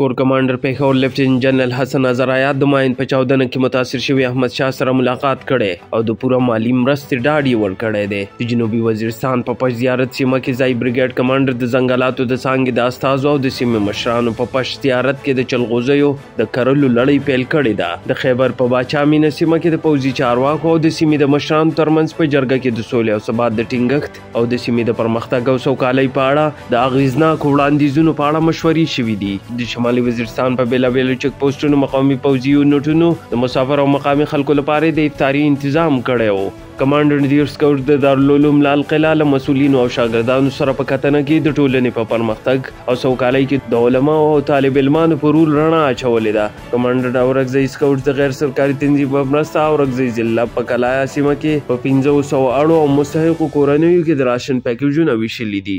کور کمانډر پیښور لیفټیننټ جنرال حسن ازرایات د ماین په چاودنه کې متاثر شوی احمد شاه سره ملاقات کړي او د پوره مالی مرستې ډاډ یې ورکړی دی د جنوبي وزیرستان په پښ زیارت سیمه کې ځای بریګیډ کمانډر د ځنګلاتو د څانګې د استازو او د سیمې مشرانو په پښ زیارت کې د چلغوزیو د کرلو لړۍ پیل کړې ده د خیبر په باچا مینه سیمه کې د پوځي چارواکو او د سیمې د مشرانو ترمنځ په جرګه کې د سولې او ثبات د ټینګښت او د سیمې د پرمختګ او سوکالۍ په اړه د اغیزناکو وړاندیزونو په اړه مشورې شوې دي د شمالي وزیرستان په بېلابېلو چک پوسټونو مقامي پوځي یونټونو د مسافر او مقامي خلکو لپاره د افطاري انتظام کړی و کمانډنټ د سکاوټ د دارالعلوم لال قلعه له مسولینو او شاګردانو سره په کتنه کې د ټولنې په پرمختګ او سوکالۍ کې د علماو او طالب علمانو په رول رڼا اچولې ده کمانډنټ اورکزی سکاوټ د غیر سرکاري تنظیم په مرسته اورکزی ضلع په کلایا سیمه کې په پنځه سوه اړو او مستحقو کورنیو کې د راشن پیکیجونه ویشلي دي